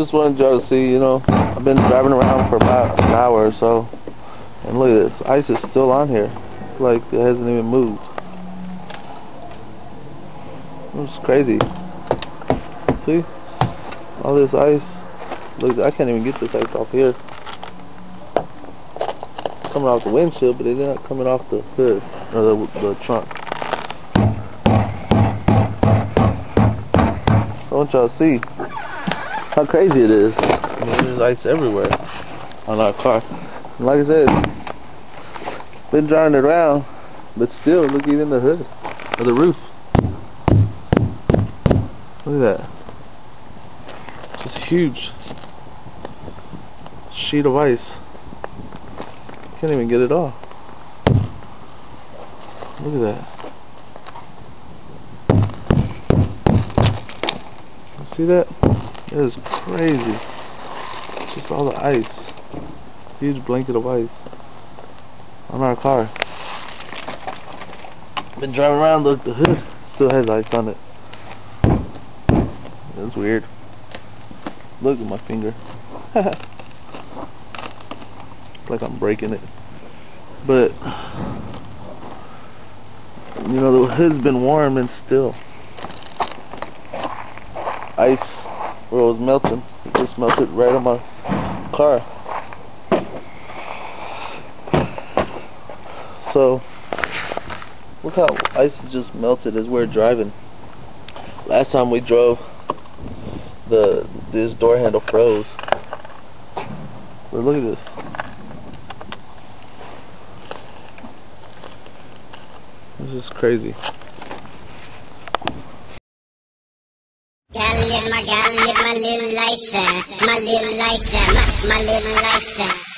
just wanted y'all to see, you know, I've been driving around for about an hour or so, and look at this, ice is still on here. It's like it hasn't even moved. It's crazy. See? All this ice. Look, I can't even get this ice off here. It's coming off the windshield, but it's not coming off the hood, or the, the trunk. So I want y'all to see how crazy it is. I mean, there's ice everywhere on our car. And like I said, been driving around, but still, look even the hood or the roof. Look at that. Just huge sheet of ice. Can't even get it off. Look at that. See that? It is crazy. Just all the ice. Huge blanket of ice on our car. Been driving around, look, the hood still has ice on it. That's weird. Look at my finger. like I'm breaking it. But, you know, the hood's been warm and still. Ice, where it was melting, it just melted right on my car. So, look how ice just melted as we're driving. Last time we drove, the this door handle froze. But look at this. This is crazy. Live my, gotta live my little life. My little life. My, my little life.